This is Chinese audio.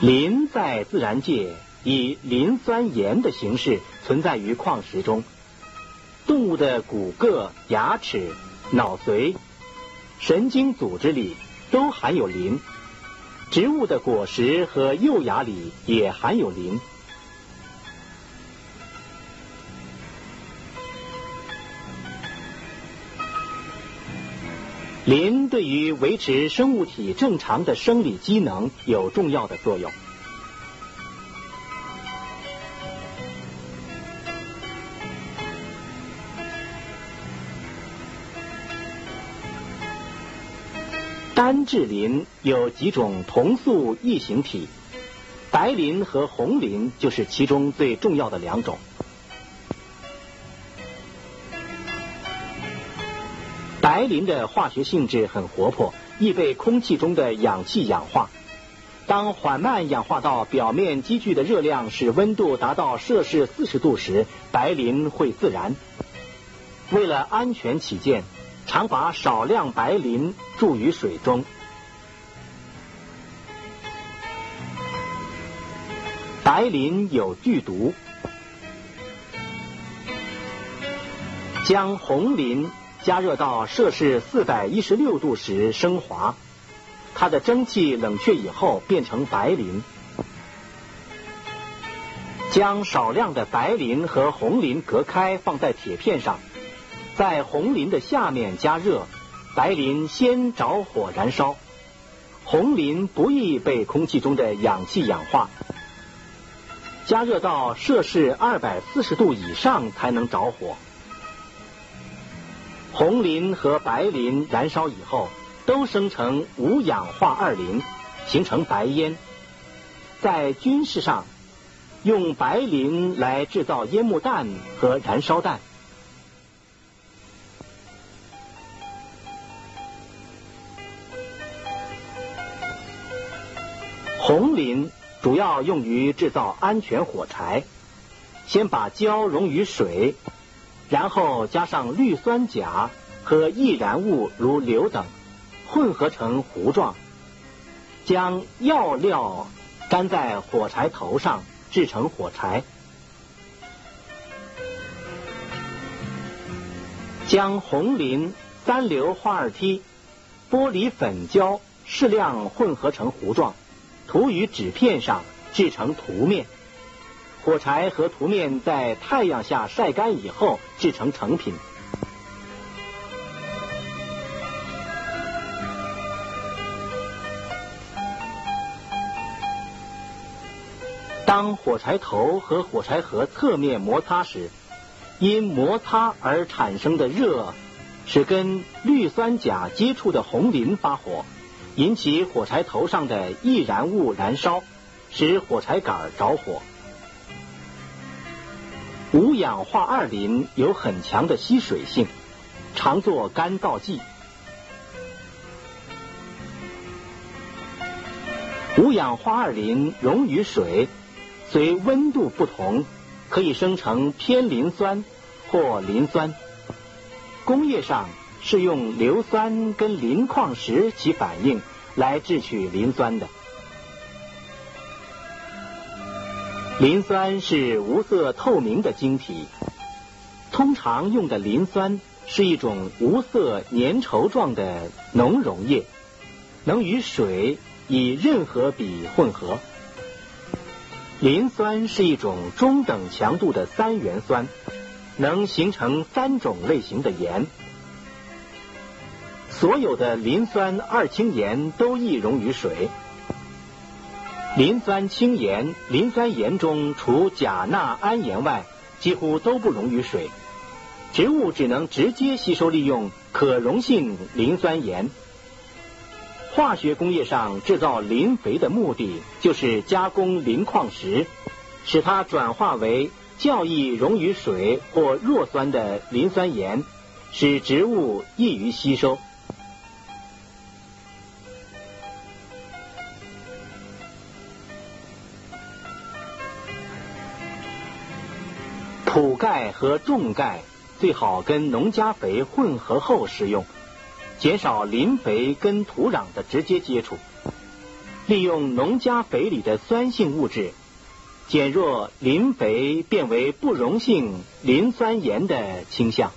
磷在自然界以磷酸盐的形式存在于矿石中。动物的骨骼、牙齿、脑髓、神经组织里都含有磷，植物的果实和幼芽里也含有磷。磷对于维持生物体正常的生理机能有重要的作用。单质磷有几种同素异形体，白磷和红磷就是其中最重要的两种。白磷的化学性质很活泼，易被空气中的氧气氧化。当缓慢氧化到表面积聚的热量使温度达到摄氏四十度时，白磷会自燃。为了安全起见，常把少量白磷注于水中。白磷有剧毒，将红磷。加热到摄氏四百一十六度时升华，它的蒸汽冷却以后变成白磷。将少量的白磷和红磷隔开，放在铁片上，在红磷的下面加热，白磷先着火燃烧。红磷不易被空气中的氧气氧化，加热到摄氏二百四十度以上才能着火。红磷和白磷燃烧以后，都生成五氧化二磷，形成白烟。在军事上，用白磷来制造烟幕弹和燃烧弹。红磷主要用于制造安全火柴。先把胶溶于水。然后加上氯酸钾和易燃物如硫等，混合成糊状，将药料粘在火柴头上，制成火柴。将红磷、三硫化二锑、玻璃粉胶适量混合成糊状，涂于纸片上，制成涂面。火柴和涂面在太阳下晒干以后制成成品。当火柴头和火柴盒侧面摩擦时，因摩擦而产生的热，使跟氯酸钾接触的红磷发火，引起火柴头上的易燃物燃烧，使火柴杆着火。五氧化二磷有很强的吸水性，常做干燥剂。五氧化二磷溶于水，随温度不同，可以生成偏磷酸或磷酸。工业上是用硫酸跟磷矿石起反应来制取磷酸的。磷酸是无色透明的晶体，通常用的磷酸是一种无色粘稠状的浓溶液，能与水以任何比混合。磷酸是一种中等强度的三元酸，能形成三种类型的盐。所有的磷酸二氢盐都易溶于水。磷酸氢盐、磷酸盐中除钾、钠、铵盐外，几乎都不溶于水。植物只能直接吸收利用可溶性磷酸盐。化学工业上制造磷肥的目的，就是加工磷矿石，使它转化为较易溶于水或弱酸的磷酸盐，使植物易于吸收。土钙和重钙最好跟农家肥混合后使用，减少磷肥跟土壤的直接接触。利用农家肥里的酸性物质，减弱磷肥变为不溶性磷酸盐的倾向。